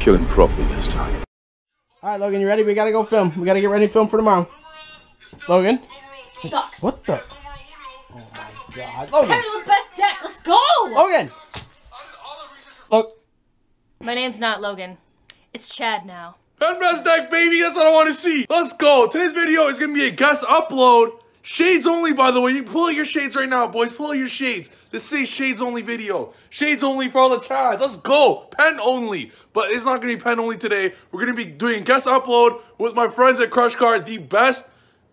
kill him properly this time. All right, Logan, you ready? We gotta go film. We gotta get ready to film for tomorrow. Logan? Sucks. What the? Oh my god. Logan! Pendulum best deck. Let's go. Logan! Look. My name's not Logan. It's Chad now. Penbest deck, baby, that's what I want to see. Let's go. Today's video is going to be a guest upload. Shades only, by the way. You pull out your shades right now, boys. Pull out your shades. This is shades only video. Shades only for all the chads. Let's go. Pen only. But it's not going to be pen only today. We're going to be doing guest upload with my friends at Crush Card, the best,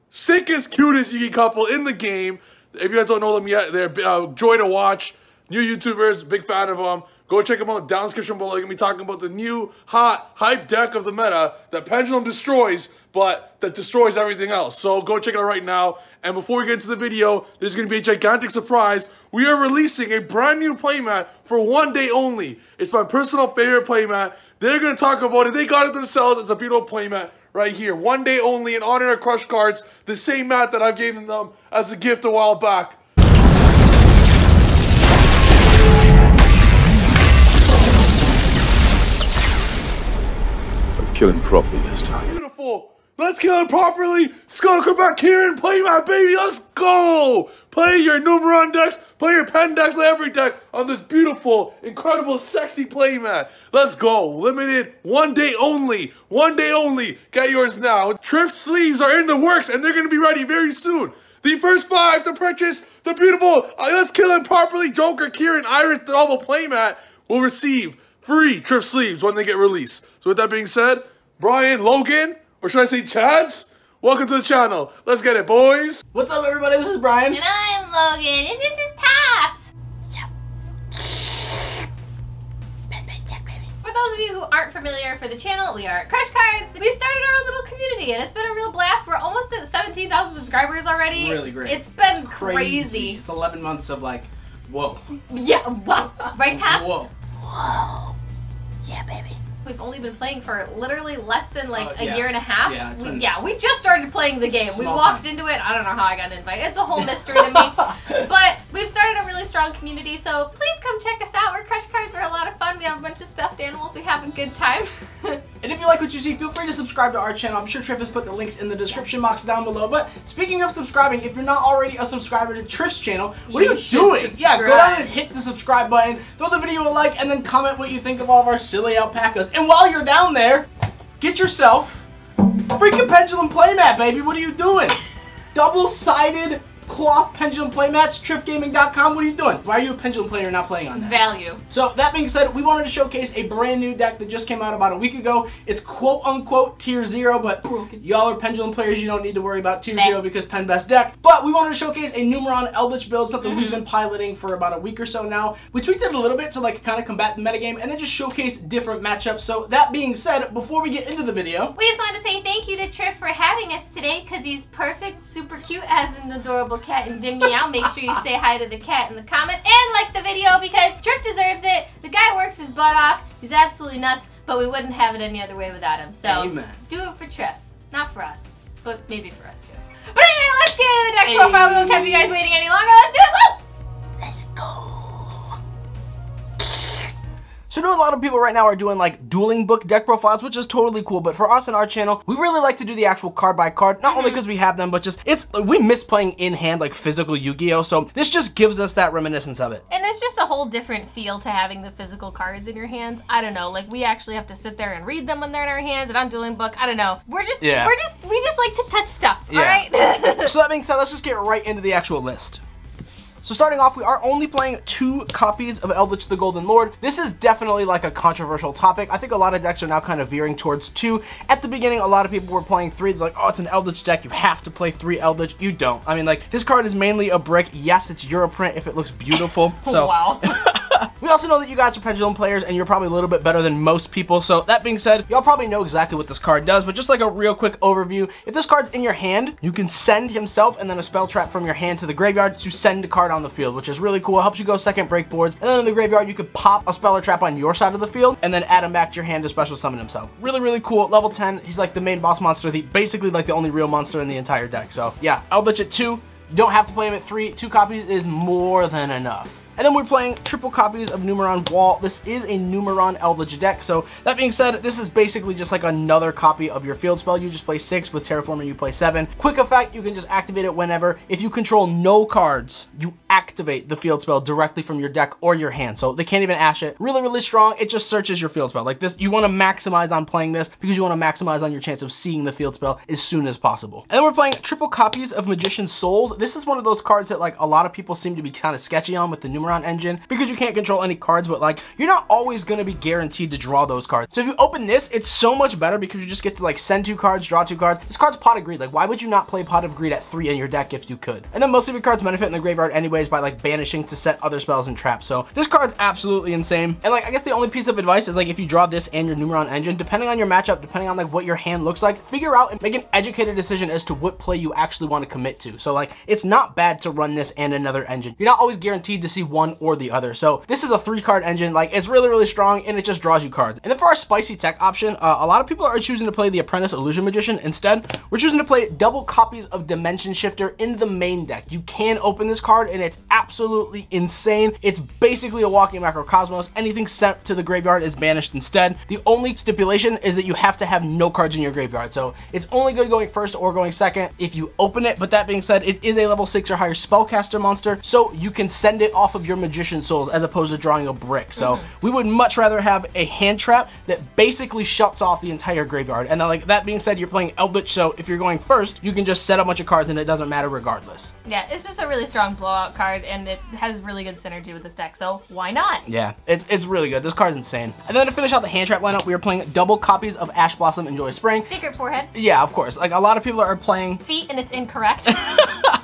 sickest, cutest Yugi couple in the game. If you guys don't know them yet, they're uh, joy to watch. New YouTubers, big fan of them. Go check them out down description below. They're going to be talking about the new, hot, hype deck of the meta that Pendulum destroys, but that destroys everything else. So go check it out right now. And before we get into the video, there's going to be a gigantic surprise. We are releasing a brand new playmat for one day only. It's my personal favorite playmat. They're going to talk about it. They got it themselves. It's a beautiful playmat right here. One day only in honor of Crush Cards. The same mat that I've given them as a gift a while back. Let's kill him properly this time. Beautiful. Let's kill it properly. Skull come back here and play my baby. Let's go. Play your Numeron decks. Play your pen decks. Play every deck on this beautiful, incredible, sexy playmat. Let's go. Limited. One day only. One day only. Get yours now. Trif sleeves are in the works and they're going to be ready very soon. The first five to purchase the beautiful uh, Let's Kill It Properly Joker Kieran Iris Double Playmat will receive free Trif sleeves when they get released. So with that being said, Brian, Logan, or should I say Chads? Welcome to the channel. Let's get it, boys. What's up, everybody? This is Brian. And I'm Logan, and this is Tops. Yep. For those of you who aren't familiar for the channel, we are Crush Cards. We started our own little community, and it's been a real blast. We're almost at 17,000 subscribers already. Really great. It's been crazy. It's 11 months of like, whoa. Yeah, wow. Right, Tops? Whoa. We've only been playing for literally less than like Uh, a yeah. year and a half. Yeah, it's we, been- yeah, we just started playing the game. We walked time. into it. I don't know how I got an invite. It's a whole mystery to me. But we've started a really strong community, so please come check us out. Our crush cards are a lot of fun. We have a bunch of stuffed animals. We have a good time. And if you like what you see, feel free to subscribe to our channel. I'm sure Trif has put the links in the description box down below. But speaking of subscribing, if you're not already a subscriber to Trif's channel, what You are you doing? Yeah, go down subscribe. and hit the subscribe button, throw the video a like, and then comment what you think of all of our silly alpacas. And while you're down there, get yourself a freaking pendulum playmat, baby. What are you doing? Double-sided cloth pendulum playmats, trifgaming.com. What are you doing? Why are you a pendulum player not playing on that? Value. So that being said, we wanted to showcase a brand new deck that just came out about a week ago. It's quote unquote tier zero, but y'all are pendulum players. You don't need to worry about tier zero because pen best deck. But we wanted to showcase a Numeron Eldlich build, something Mm-hmm. we've been piloting for about a week or so now. We tweaked it a little bit to like kind of combat the metagame and then just showcase different matchups. So that being said, before we get into the video, We just wanted to say thank you to Trif for having us today because he's perfect, super cute, has an adorable cat and dim meow. Make sure you say hi to the cat in the comments and like the video because Trif deserves it. The guy works his butt off. He's absolutely nuts, but we wouldn't have it any other way without him. So Amen. do it for Trif. Not for us, but maybe for us too. But anyway, let's get into the deck profile. We won't keep you guys waiting any longer. Let's do it. Woo! So I know a lot of people right now are doing like dueling book deck profiles, which is totally cool. But for us in our channel, we really like to do the actual card by card. Not only mm-hmm. because we have them, but just it's we miss playing in hand like physical Yu-Gi-Oh. So this just gives us that reminiscence of it. And it's just a whole different feel to having the physical cards in your hands. I don't know, like we actually have to sit there and read them when they're in our hands, and I'm dueling book. I don't know. We're just, Yeah. we're just, we just like to touch stuff. Yeah. All right. So that being said, let's just get right into the actual list. So starting off, we are only playing two copies of Eldlich the Golden Lord. This is definitely like a controversial topic. I think a lot of decks are now kind of veering towards two. At the beginning, a lot of people were playing three. They're like, oh, it's an Eldlich deck. You have to play three Eldlich. You don't. I mean, like, this card is mainly a brick. Yes, it's Europrint if it looks beautiful. So wow. we also know that you guys are pendulum players and you're probably a little bit better than most people. So that being said, y'all probably know exactly what this card does, but just like a real quick overview, if this card's in your hand, you can send himself and then a spell trap from your hand to the graveyard to send a card on the field, which is really cool. It helps you go second break boards. And then in the graveyard, you could pop a spell or trap on your side of the field and then add him back to your hand to special summon himself. Really, really cool. Level 10, he's like the main boss monster, the basically like the only real monster in the entire deck. So yeah, Eldlich at two. You don't have to play him at three. Two copies is more than enough. And then we're playing triple copies of Numeron Wall. This is a Numeron Eldlich deck. So that being said, this is basically just like another copy of your field spell. You just play six with Terraformer, you play seven. Quick effect, you can just activate it whenever. If you control no cards, you activate the field spell directly from your deck or your hand. So they can't even ash it. Really, really strong. It just searches your field spell. Like this, you want to maximize on playing this because you want to maximize on your chance of seeing the field spell as soon as possible. And then we're playing triple copies of Magician Souls. This is one of those cards that like a lot of people seem to be kind of sketchy on with the Numeron engine because you can't control any cards, but like you're not always going to be guaranteed to draw those cards. So if you open this, it's so much better because you just get to like send two cards, draw two cards. This card's Pot of Greed. Like why would you not play Pot of Greed at three in your deck if you could? And then most of your cards benefit in the graveyard anyways by like banishing to set other spells and traps. So this card's absolutely insane. And like I guess the only piece of advice is like if you draw this and your Numeron engine, depending on your matchup, depending on like what your hand looks like, figure out and make an educated decision as to what play you actually want to commit to. So like it's not bad to run this and another engine. You're not always guaranteed to see one or the other. So this is a three card engine. Like it's really, really strong and it just draws you cards. And then for our spicy tech option, uh, a lot of people are choosing to play the Apprentice Illusion Magician. Instead, we're choosing to play double copies of Dimension Shifter in the main deck. You can open this card and it's absolutely insane. It's basically a walking macrocosmos. Anything sent to the graveyard is banished instead. The only stipulation is that you have to have no cards in your graveyard. So it's only good going first or going second if you open it. But that being said, it is a level six or higher spellcaster monster. So you can send it off of your magician souls as opposed to drawing a brick. So mm -hmm. we would much rather have a hand trap that basically shuts off the entire graveyard. And then like that being said, you're playing Eldlich. So if you're going first, you can just set a bunch of cards and it doesn't matter regardless. Yeah, it's just a really strong blowout card and it has really good synergy with this deck. So why not? Yeah, it's, it's really good. This card's insane. And then to finish out the hand trap lineup, we are playing double copies of Ash Blossom Enjoy Spring. Secret forehead. Yeah, of course. Like a lot of people are playing feet and it's incorrect.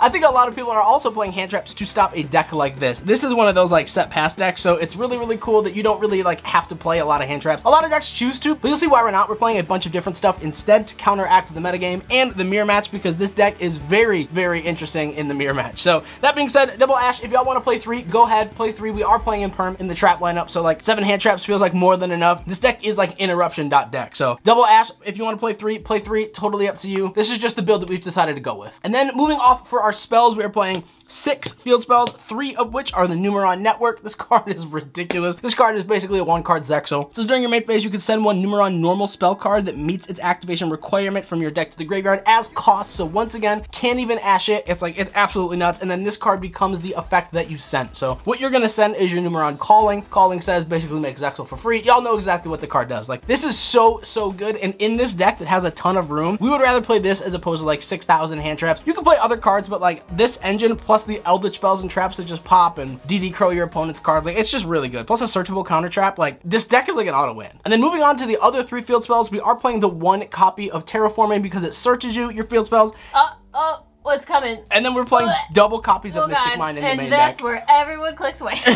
I think a lot of people are also playing hand traps to stop a deck like this. This is one of those like set pass decks, so it's really, really cool that you don't really like have to play a lot of hand traps. A lot of decks choose to, but you'll see why we're not. We're playing a bunch of different stuff instead to counteract the metagame and the mirror match because this deck is very, very interesting in the mirror match. So that being said, Double Ash, if y'all want to play three, go ahead, play three. We are playing in perm in the trap lineup, so like seven hand traps feels like more than enough. This deck is like interruption dot deck. So Double Ash, if you want to play three, play three, totally up to you. This is just the build that we've decided to go with. And then moving off for our spells, we are playing six field spells, three of which are the Numeron Network. This card is ridiculous. This card is basically a one card Zexal. So during your main phase, you can send one Numeron normal spell card that meets its activation requirement from your deck to the graveyard as cost. So once again, can't even ash it. It's like, it's absolutely nuts. And then this card becomes the effect that you sent. So what you're gonna send is your Numeron Calling. Calling says basically make Zexal for free. Y'all know exactly what the card does. Like this is so, so good. And in this deck that has a ton of room, we would rather play this as opposed to like 6,000 hand traps. You can play other cards, but like this engine plus the Eldlich spells and traps that just pop and DD Crow your opponent's cards. Like, it's just really good. Plus a searchable counter trap. Like, this deck is like an auto win. And then moving on to the other three field spells, we are playing the one copy of Terraforming because it searches you, your field spells. Uh, oh. What's coming? And then we're playing double copies of oh Mystic God. Mind in and the main deck. And that's where everyone clicks away.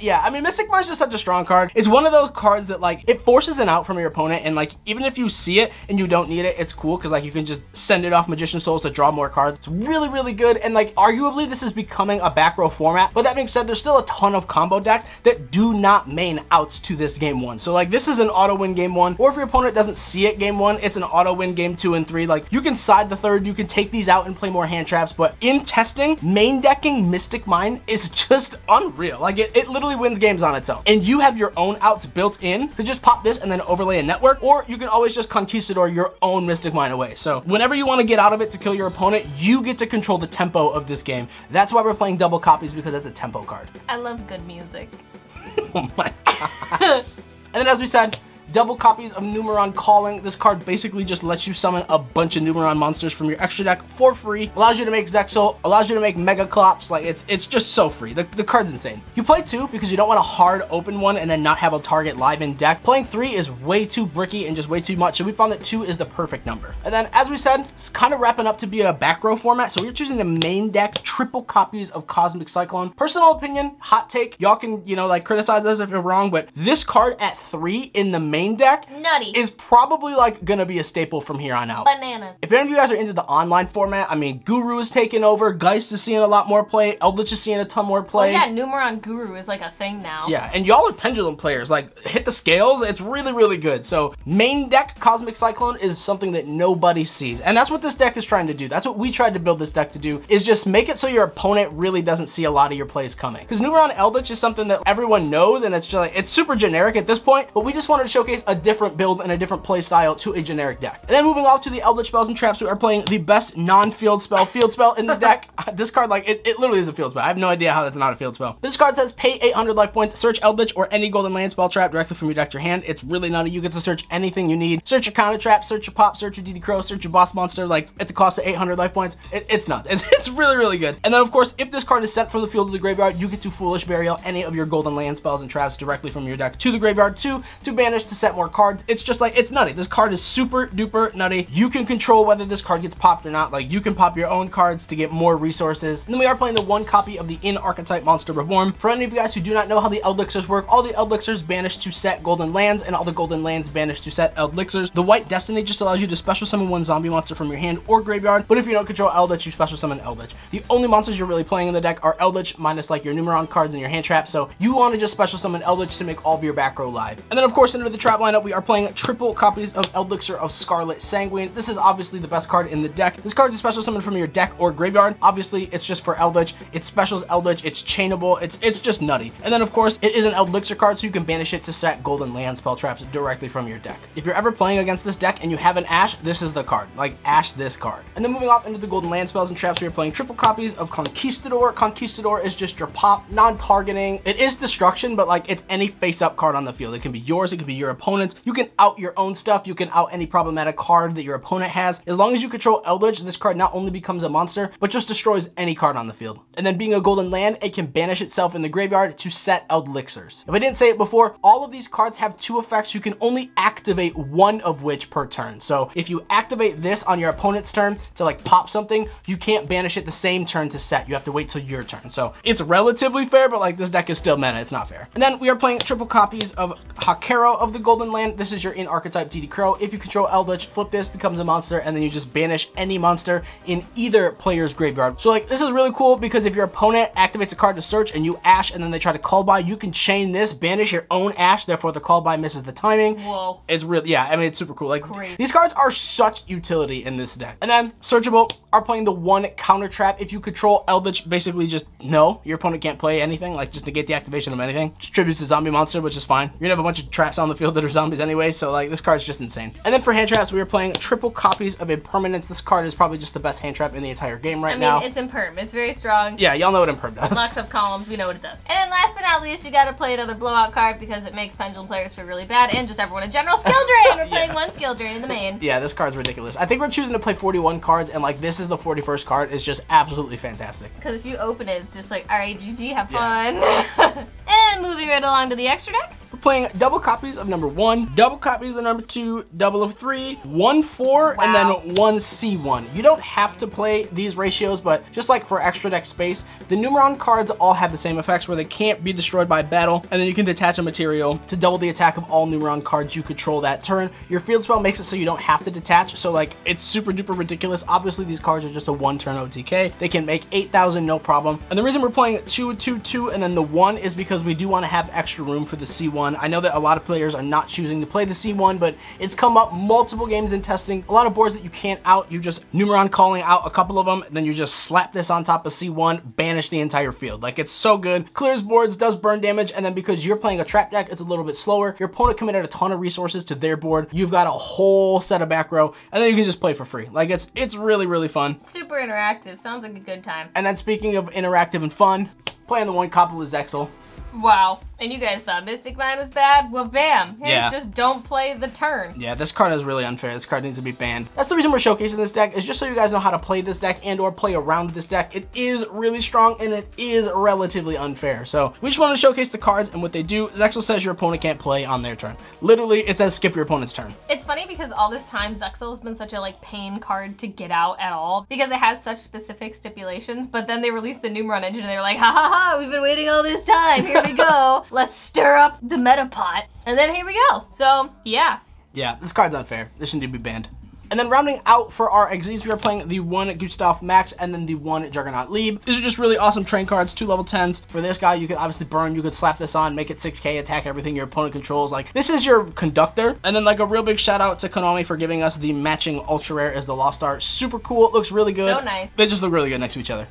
yeah, I mean, Mystic Mind's just such a strong card. It's one of those cards that, like, it forces an out from your opponent, and, like, even if you see it and you don't need it, it's cool, because, like, you can just send it off Magician Souls to draw more cards. It's really, really good, and, like, arguably, this is becoming a back row format. But that being said, there's still a ton of combo decks that do not main outs to this game one. So, like, this is an auto win game one, or if your opponent doesn't see it game one, it's an auto win game two and three. Like, you can side the third, you can take these out and play more hand traps, but in testing, main decking Mystic Mine is just unreal. Like it, it literally wins games on its own. And you have your own outs built in to just pop this and then overlay a network, or you can always just Conquistador your own Mystic Mine away. So whenever you want to get out of it to kill your opponent, you get to control the tempo of this game. That's why we're playing double copies because that's a tempo card. I love good music. oh my god. and then as we said, double copies of Numeron Calling. This card basically just lets you summon a bunch of Numeron monsters from your extra deck for free. Allows you to make Zexal, allows you to make Mega Clops. Like, it's it's just so free. The, the card's insane. You play two because you don't want a hard open one and then not have a target live in deck. Playing three is way too bricky and just way too much, so we found that two is the perfect number. And then, as we said, it's kind of wrapping up to be a back row format, so we're choosing the main deck, triple copies of Cosmic Cyclone. Personal opinion, hot take, y'all can, you know, like criticize us if you're wrong, but this card at three in the main main deck Nutty. is probably like gonna be a staple from here on out. Bananas. If any of you guys are into the online format, I mean, Guru is taking over, Geist is seeing a lot more play, Eldlich is seeing a ton more Well, play. yeah, Numeron Guru is like a thing now. Yeah, and y'all are pendulum players. Like, hit the scales. It's really, really good. So, main deck Cosmic Cyclone is something that nobody sees. And that's what this deck is trying to do. That's what we tried to build this deck to do, is just make it so your opponent really doesn't see a lot of your plays coming. Because Numeron Eldlich is something that everyone knows, and it's just like, it's super generic at this point, but we just wanted to showcase a different build and a different play style to a generic deck. And then moving off to the Eldlich spells and traps, we are playing the best non-field spell field spell in the deck. this card, like, it, it literally is a field spell. I have no idea how that's not a field spell. This card says pay 800 life points, search Eldlich or any golden land spell trap directly from your deck to your hand. It's really nutty. You get to search anything you need. Search your counter trap, search your pop, search your DD Crow, search your boss monster, like at the cost of 800 life points. It, it's nuts. It's, it's really, really good. And then, of course, if this card is sent from the field to the graveyard, you get to Foolish Burial any of your golden land spells and traps directly from your deck to the graveyard too, to banish to set more cards. It's just like, it's nutty. This card is super duper nutty. You can control whether this card gets popped or not. Like, you can pop your own cards to get more resources. And then we are playing the one copy of the in archetype Monster Reborn. For any of you guys who do not know how the Eldlixirs work, all the Eldlixirs banish to set golden lands, and all the golden lands banish to set Eldlixirs. The White Destiny just allows you to special summon one zombie monster from your hand or graveyard, but if you don't control Eldlich, you special summon Eldlich. The only monsters you're really playing in the deck are Eldlich, minus like your Numeron cards and your hand trap, so you want to just special summon Eldlich to make all of your back row live. And then of course, into the trap lineup, we are playing triple copies of Eldlixir of Scarlet Sanguine. This is obviously the best card in the deck. This card is a special summon from your deck or graveyard. Obviously, it's just for Eldlich. It specials Eldlich, it's chainable, it's it's just nutty. And then of course, it is an Elixir card, so you can banish it to set golden land spell traps directly from your deck. If you're ever playing against this deck and you have an Ash, this is the card. Like, Ash this card. And then moving off into the golden land spells and traps, we are playing triple copies of Conquistador. Conquistador is just your pop, non-targeting. It is destruction, but like, it's any face-up card on the field. It can be yours, it can be your opponent's. You can out your own stuff, you can out any problematic card that your opponent has. As long as you control Eldlich, this card not only becomes a monster, but just destroys any card on the field. And then being a golden land, it can banish itself in the graveyard to set Eldlixirs. If I didn't say it before, all of these cards have two effects. You can only activate one of which per turn. So if you activate this on your opponent's turn to like pop something, you can't banish it the same turn to set. You have to wait till your turn. So it's relatively fair, but like this deck is still meta. It's not fair. And then we are playing triple copies of Huaquero of the Golden Land. This is your in archetype DD Crow. If you control Eldlich, flip this, becomes a monster, and then you just banish any monster in either player's graveyard. So like this is really cool because if your opponent activates a card to search and you ash and then they try to call by, you can chain this, banish your own ash, therefore the call by misses the timing. Whoa. It's really, yeah, I mean, it's super cool. Like, Great. these cards are such utility in this deck. And then, Searchable are playing the one counter trap. If you control Eldlich, basically just no, your opponent can't play anything, like just negate the activation of anything. Just tributes to zombie monster, which is fine. You're gonna have a bunch of traps on the field that are zombies anyway, so like, this card's just insane. And then for hand traps, we are playing triple copies of Impermanence. This card is probably just the best hand trap in the entire game right I mean, now. it's imperm. It's very strong. yeah, y'all know what Imperm does. Locks up columns, we know what it does. And then last but not least, you gotta play another blowout card because it makes pendulum players feel really bad and just everyone in general skill drain. We're playing one skill drain in the main. Yeah, this card's ridiculous. I think we're choosing to play 41 cards, and like this is the 41st card. It's just absolutely fantastic. Because if you open it, it's just like, alright, GG, have Yeah. fun. and moving right along to the extra deck. We're playing double copies of number one, double copies of number two, double of three, one four, and then one C1. You don't have to play these ratios, but just like for extra deck space, the Numeron cards all have the same effects where they can't be destroyed by battle, and then you can detach a material to double the attack of all Numeron cards you control that turn. Your field spell makes it so you don't have to detach, so like it's super duper ridiculous. Obviously, these cards are just a one turn OTK. They can make 8,000 no problem. And the reason we're playing two, two, two, and then the one is because we do want to have extra room for the C1. I know that a lot of players are not choosing to play the C1, but it's come up multiple games in testing. A lot of boards that you can't out, you just Numeron calling out a couple of them, and then you just slap this on top of C1, banish the entire field. Like it's so good. Clears boards, does burn damage, and then because you're playing a trap deck, it's a little bit slower. Your opponent committed a ton of resources to their board. You've got a whole set of back row, and then you can just play for free. Like it's it's really really fun. Super interactive. Sounds like a good time. And then speaking of interactive and fun, playing the one copy with Zexal. Wow. And you guys thought Mystic Mine was bad? Well, bam. Here's Yeah. just don't play the turn. Yeah, this card is really unfair. This card needs to be banned. That's the reason we're showcasing this deck, is just so you guys know how to play this deck and or play around this deck. It is really strong and it is relatively unfair. So we just want to showcase the cards and what they do. Zexal says your opponent can't play on their turn. Literally, it says skip your opponent's turn. It's funny because all this time Zexal has been such a like pain card to get out at all because it has such specific stipulations. But then they released the Numeron engine and they were like, ha ha ha, we've been waiting all this time. Here's we go. Let's stir up the meta pot. And then here we go. So, yeah. Yeah, this card's unfair. This should be banned. And then rounding out for our XZs, we are playing the one Gustav Max and then the one Juggernaut Lieb. These are just really awesome train cards, two level 10s. For this guy, you could obviously burn, you could slap this on, make it 6k, attack everything your opponent controls. Like, this is your conductor. And then like a real big shout out to Konami for giving us the matching ultra rare as the Lost Art. Super cool, it looks really good. So nice. They just look really good next to each other.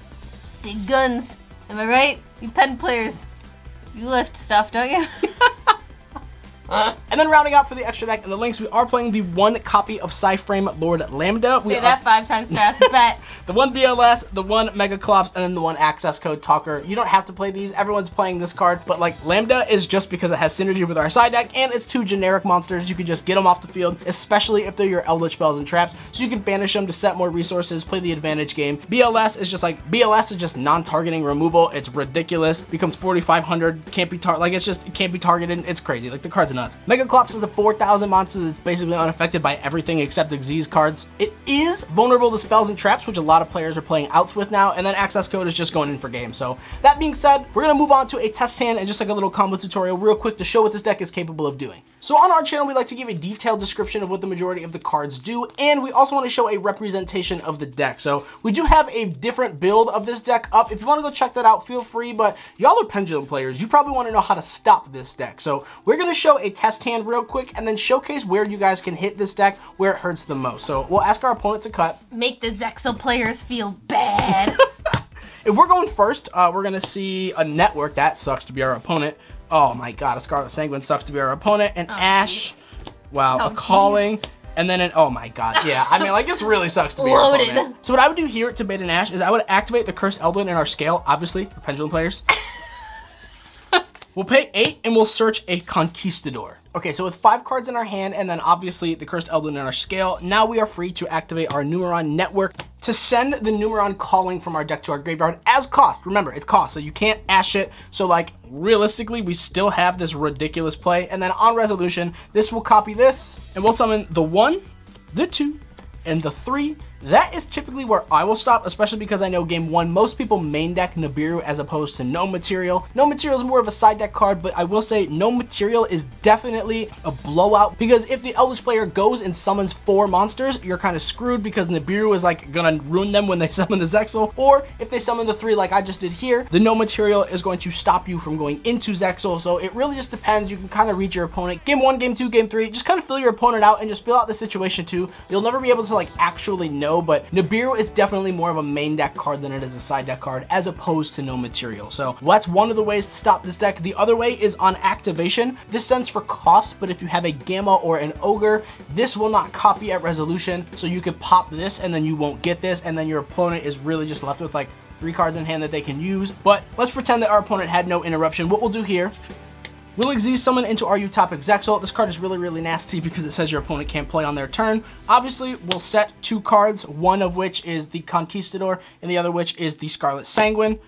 Big guns. Am I right? You pen players. You lift stuff, don't you? Uh, and then rounding out for the extra deck and the links, we are playing the one copy of Cyframe Lord Lambda. we Say are- that five times fast. Bet. the one BLS, the one Mega Clops, and then the one Access Code Talker. You don't have to play these. Everyone's playing this card, but like Lambda is just because it has synergy with our side deck, and it's two generic monsters. You can just get them off the field, especially if they're your Eldlich Bells and Traps. So you can banish them to set more resources, play the advantage game. BLS is just like BLS is just non-targeting removal. It's ridiculous. Becomes 4,500. Can't be tar like it's just it can't be targeted. It's crazy. Like the card's nuts. Mega Clops is a 4,000 monster that's basically unaffected by everything except the Xyz cards. It is vulnerable to spells and traps, which a lot of players are playing outs with now, and then access code is just going in for game. So that being said, we're gonna move on to a test hand and just like a little combo tutorial real quick to show what this deck is capable of doing. So on our channel, we like to give a detailed description of what the majority of the cards do, and we also want to show a representation of the deck. So we do have a different build of this deck up. If you want to go check that out, feel free, but y'all are Pendulum players. You probably want to know how to stop this deck. So we're going to show a test hand real quick and then showcase where you guys can hit this deck where it hurts the most. So we'll ask our opponent to cut. Make the Zexal players feel bad. If we're going first, uh, we're going to see a network. That sucks to be our opponent. Oh my god, a Scarlet Sanguine sucks to be our opponent. An Ash. Wow, Oh, a Calling. And then an, oh my god, yeah. I mean, like, this really sucks to be our Loaded. opponent. So what I would do here to bait an Ash is I would activate the Cursed Eldland in our scale, obviously, for Pendulum players. We'll pay eight and we'll search a Conquistador. Okay, so with five cards in our hand and then obviously the Cursed Eldland in our scale, now we are free to activate our Numeron network to send the Numeron calling from our deck to our graveyard as cost. Remember, it's cost, so you can't ash it. So like, realistically, we still have this ridiculous play. And then on resolution, this will copy this and we'll summon the one, the two, and the three. That is typically where I will stop, especially because I know game one, most people main deck Nibiru as opposed to no material. No material is more of a side deck card, but I will say no material is definitely a blowout because if the Eldlich player goes and summons four monsters, you're kind of screwed because Nibiru is like gonna ruin them when they summon the Zexal. Or if they summon the three like I just did here, the no material is going to stop you from going into Zexal. So it really just depends. You can kind of read your opponent. Game one, game two, game three, just kind of fill your opponent out and just fill out the situation too. You'll never be able to like actually know, but Nibiru is definitely more of a main deck card than it is a side deck card as opposed to no material. So that's one of the ways to stop this deck. The other way is on activation. This sends for cost, but if you have a Gamma or an Ogre, this will not copy at resolution. So you could pop this and then you won't get this and then your opponent is really just left with like three cards in hand that they can use. But let's pretend that our opponent had no interruption. What we'll do here Will Xyz summon into our Utopic Zexal? This card is really, really nasty because it says your opponent can't play on their turn. Obviously, we'll set two cards, one of which is the Conquistador, and the other which is the Scarlet Sanguine.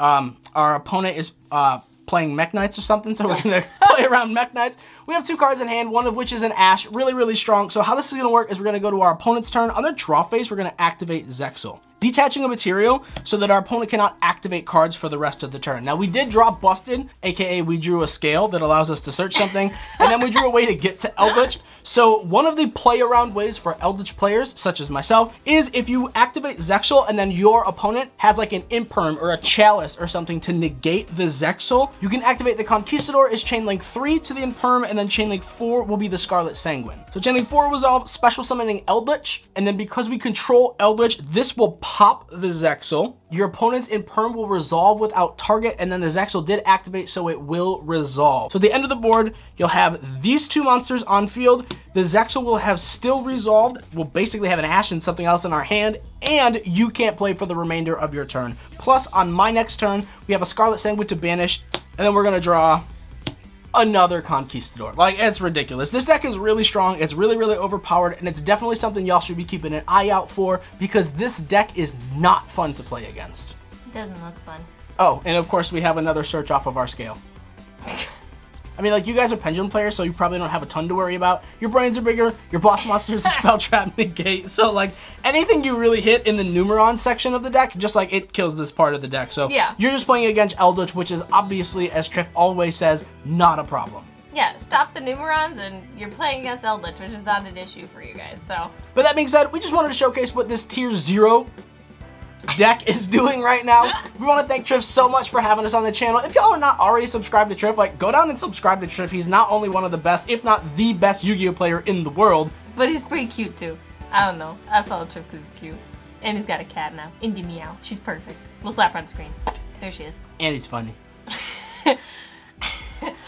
Um, our opponent is uh, playing Mekk-Knights or something, so we're gonna play around Mekk-Knights. We have two cards in hand, one of which is an Ash, really, really strong. So how this is gonna work is we're gonna go to our opponent's turn. On their draw phase, we're gonna activate Zexal detaching a material so that our opponent cannot activate cards for the rest of the turn. Now we did draw Busted, aka we drew a scale that allows us to search something, and then we drew a way to get to Eldlich. So one of the play around ways for Eldlich players, such as myself, is if you activate Zexal and then your opponent has like an Imperm or a Chalice or something to negate the Zexal, you can activate the Conquistador is Chainlink 3 to the Imperm, and then Chainlink 4 will be the Scarlet Sanguine. So Chainlink 4 will resolve special summoning Eldlich, and then because we control Eldlich, this will pop the Zexal. Your opponent's Imperm will resolve without target, and then the Zexal did activate, so it will resolve. So at the end of the board, you'll have these two monsters on field. The Zexal will have still resolved. We'll basically have an Ash and something else in our hand, and you can't play for the remainder of your turn. Plus, on my next turn, we have a Scarlet Sanguine to banish, and then we're gonna draw another Conquistador. Like, it's ridiculous. This deck is really strong, it's really, really overpowered, and it's definitely something y'all should be keeping an eye out for because this deck is not fun to play against. Doesn't look fun. Oh, and of course we have another search off of our scale. I mean, like, you guys are Pendulum players, so you probably don't have a ton to worry about. Your brains are bigger, your boss monster is a Spell Trap Negate, so, like, anything you really hit in the Numeron section of the deck, just like it kills this part of the deck. So, Yeah. you're just playing against Eldlich, which is obviously, as Trif always says, not a problem. Yeah, stop the numerons and you're playing against Eldlich, which is not an issue for you guys. So But that being said, we just wanted to showcase what this tier zero deck is doing right now. We want to thank Trif so much for having us on the channel. If y'all are not already subscribed to Trif, like go down and subscribe to Trif. He's not only one of the best, if not the best Yu-Gi-Oh player in the world. But he's pretty cute too. I don't know. I follow Trif because he's cute. And he's got a cat now. Indy Meow. She's perfect. We'll slap her on the screen. There she is. And he's funny.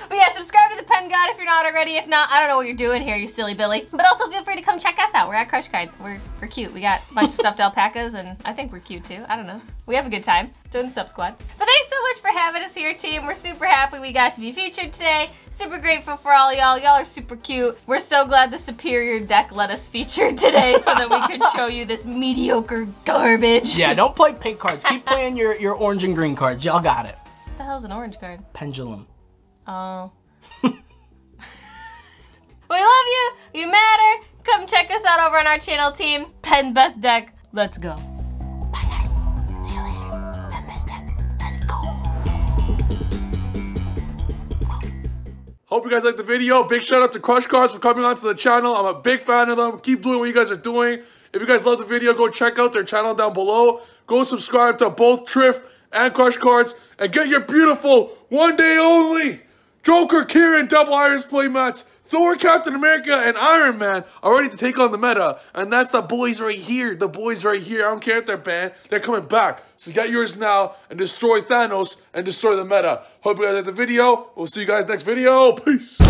But yeah, subscribe Pen God if you're not already. If not, I don't know what you're doing here, you silly Billy. But also feel free to come check us out. We're at Crush Cards. We're, we're cute. We got a bunch of stuffed alpacas, and I think we're cute too. I don't know. We have a good time. Join the sub squad. But thanks so much for having us here, team. We're super happy we got to be featured today. Super grateful for all y'all. Y'all are super cute. We're so glad the Superior deck let us feature today so that we could show you this mediocre garbage. Yeah, don't play pink cards. Keep playing your, your orange and green cards. Y'all got it. What the hell's an orange card? Pendulum. Oh. We love you. You matter. Come check us out over on our channel team. Pen Best Deck. Let's go. Bye guys. See you later. Pen Best Deck. Let's go. Hope you guys liked the video. Big shout out to Crush Cards for coming onto the channel. I'm a big fan of them. Keep doing what you guys are doing. If you guys love the video, go check out their channel down below. Go subscribe to both Trif and Crush Cards and get your beautiful one day only Joker, Kieran, Double Irons playmats. Thor, Captain America, and Iron Man are ready to take on the meta, and that's the boys right here. The boys right here. I don't care if they're banned, they're coming back. So get yours now and destroy Thanos and destroy the meta. Hope you guys liked the video. We'll see you guys next video. Peace.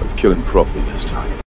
Let's kill him properly this time.